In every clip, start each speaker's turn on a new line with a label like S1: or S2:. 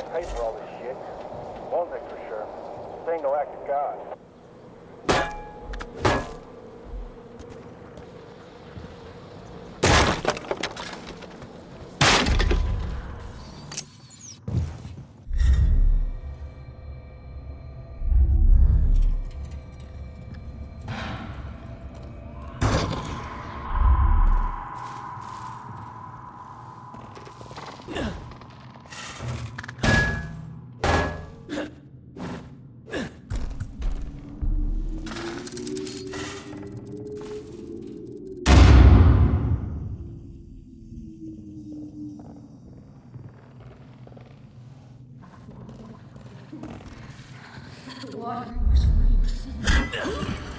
S1: gotta pay for all this shit. One thing for sure. This ain't no act of God.
S2: Water was really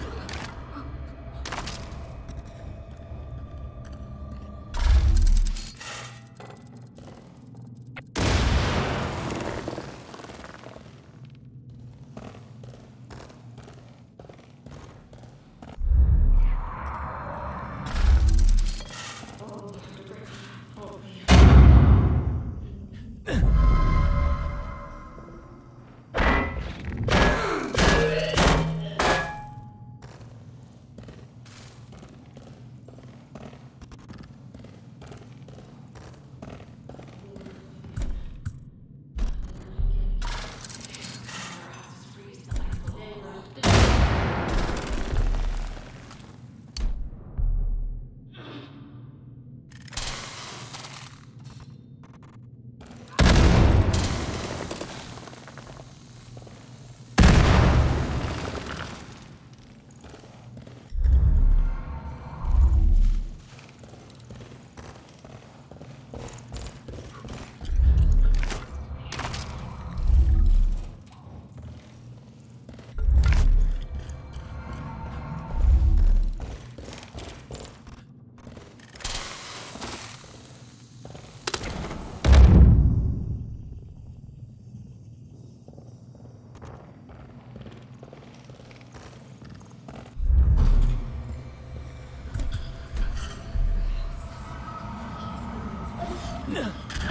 S3: Ugh.